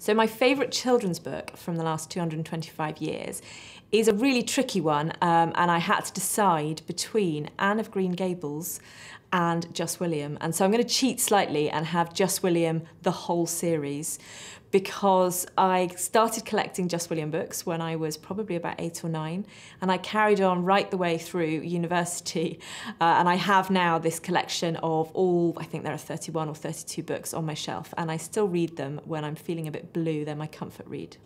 So my favourite children's book from the last 225 years is a really tricky one, um, and I had to decide between Anne of Green Gables and Just William. And so I'm going to cheat slightly and have Just William the whole series because I started collecting Just William books when I was probably about eight or nine, and I carried on right the way through university. Uh, and I have now this collection of all, I think there are 31 or 32 books on my shelf, and I still read them when I'm feeling a bit blue. They're my comfort read.